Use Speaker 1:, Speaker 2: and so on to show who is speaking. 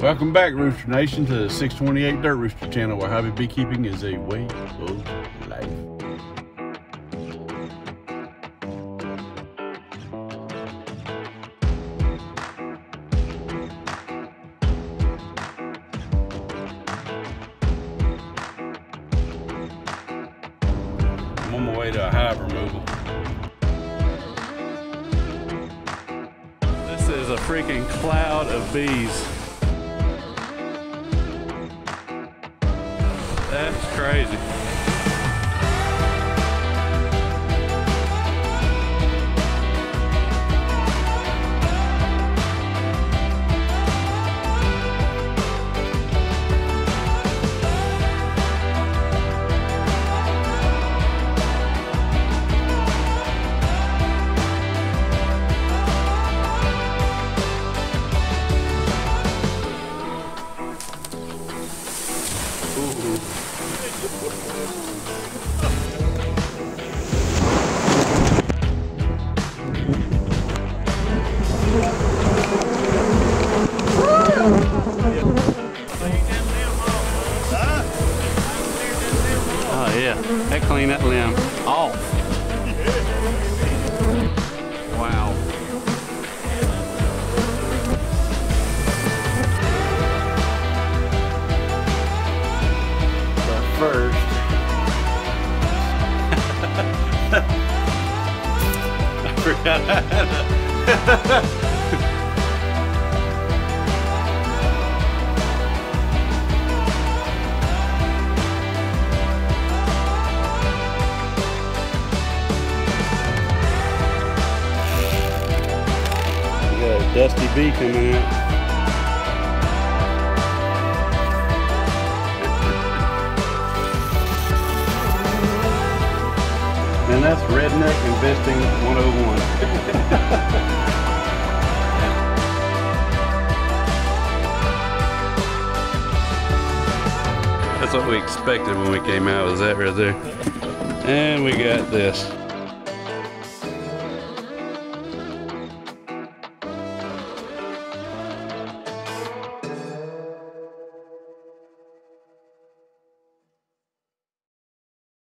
Speaker 1: Welcome back, Rooster Nation, to the 628 Dirt Rooster channel where hobby beekeeping is a way of life. I'm on my way to a hive removal. This is a freaking cloud of bees. That's crazy. Yeah, that clean that limb off. Wow. But first, I forgot dusty bee coming out. And that's Redneck Investing 101. That's what we expected when we came out, was that right there. And we got this.